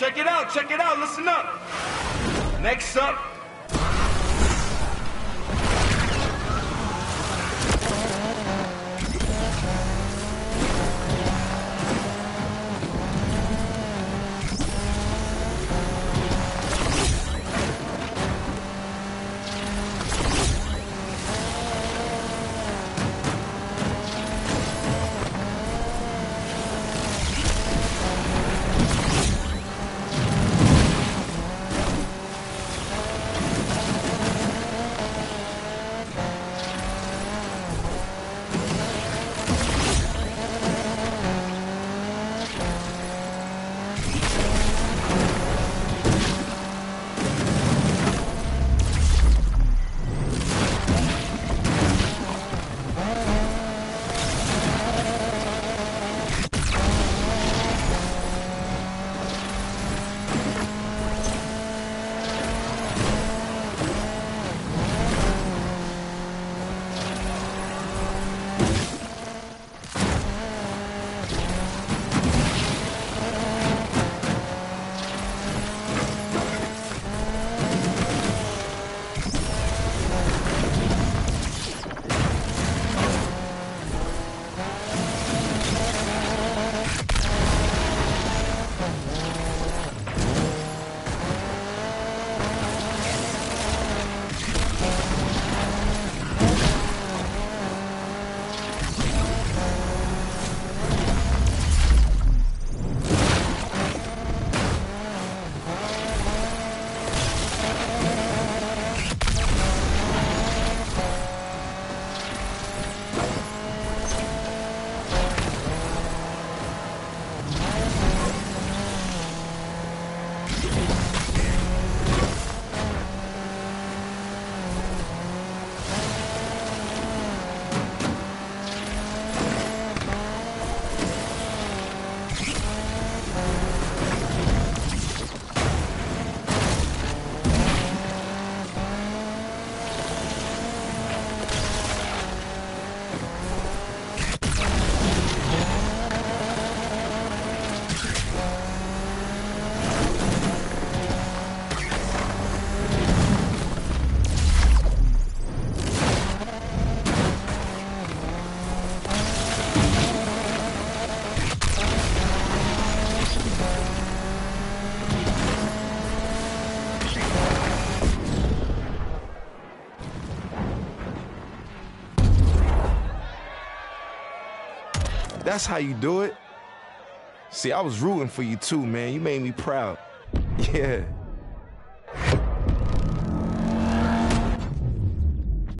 Check it out, check it out, listen up. Next up, That's how you do it. See, I was rooting for you too, man. You made me proud. Yeah.